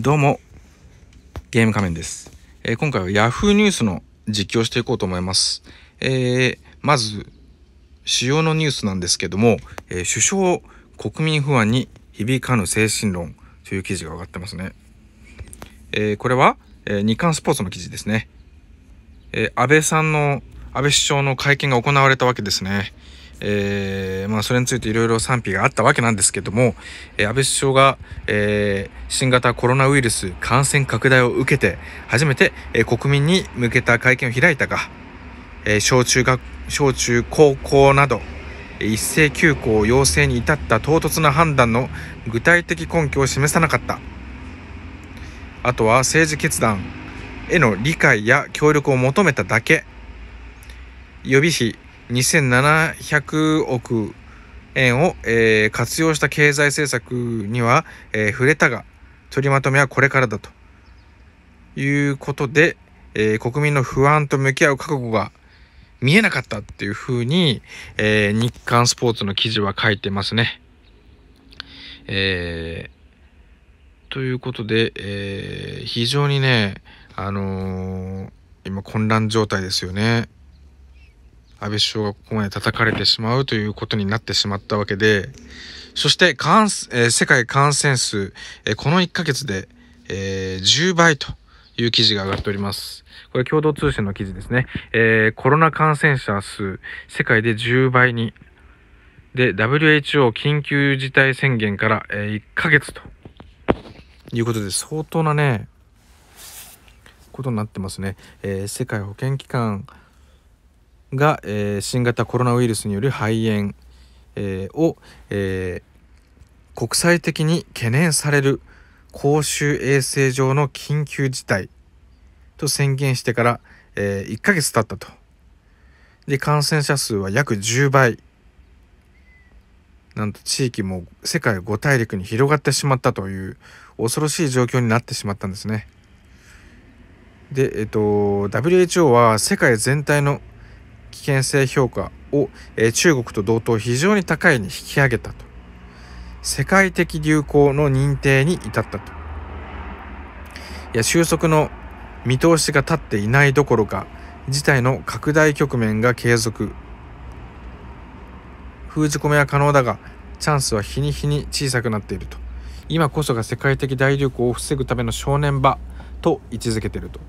どうも、ゲーム仮面です。えー今回は Yahoo ニュースの実況をしていこうと思います。えーまず、主要のニュースなんですけども、えー首相国民不安に響かぬ精神論という記事が上がってますね。えこれは、え日刊スポーツの記事ですね。えー安倍さんの、安倍首相の会見が行われたわけですね。えーまあ、それについていろいろ賛否があったわけなんですけども、えー安倍首相が、えー新型コロナウイルス感染拡大を受けて初めて、えー国民に向けた会見を開いたが、えー小中学小中高校など一斉休校要請に至った唐突な判断の具体的根拠を示さなかった。あとは政治決断への理解や協力を求めただけ。予備費2700億円を、えー活用した経済政策には、えー触れたが取りまとめはこれからだということで、えー国民の不安と向き合う覚悟が見えなかったっていうふうに、えー日刊スポーツの記事は書いてますね。えーということで、えー非常にね、あの今混乱状態ですよね。安倍首相がここまで叩かれてしまうということになってしまったわけで、そして感、えー世界感染数、えーこの1ヶ月で、えー10倍という記事が上がっております。これ共同通信の記事ですね。えーコロナ感染者数、世界で10倍に。で、WHO 緊急事態宣言から、えー1ヶ月ということで、相当なね、ことになってますね。え世界保健機関が、えー新型コロナウイルスによる肺炎、えーを、えー国際的に懸念される公衆衛生上の緊急事態と宣言してから、えー1ヶ月経ったと。で感染者数は約10倍なんと地域も世界5大陸に広がってしまったという恐ろしい状況になってしまったんですね。で、えっと、WHO は世界全体の危険性評価を、え中国と同等非常に高いに引き上げたと。世界的流行の認定に至ったと。いや、収束の見通しが立っていないどころか、事態の拡大局面が継続。封じ込めは可能だが、チャンスは日に日に小さくなっていると。今こそが世界的大流行を防ぐための正念場と位置づけていると。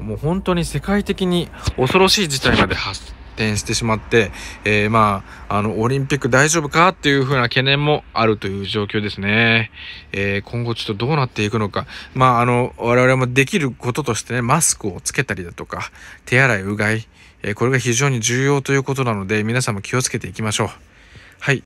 もう本当に世界的に恐ろしい事態まで発展してしまって、えーまあ、あの、オリンピック大丈夫かっていう風な懸念もあるという状況ですね。えー今後ちょっとどうなっていくのか。まあ、あの、我々もできることとしてね、マスクをつけたりだとか、手洗い、うがい、えーこれが非常に重要ということなので、皆さんも気をつけていきましょう。